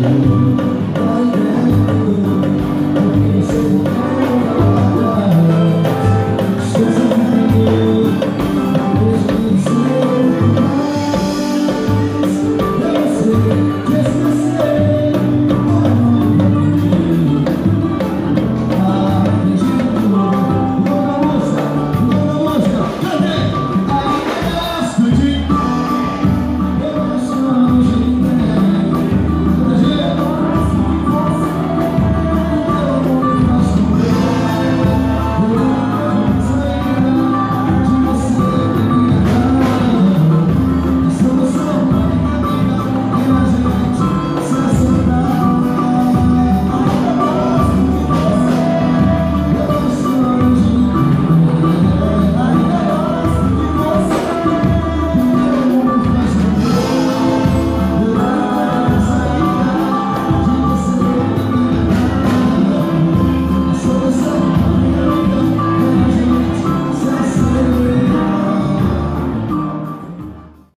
you.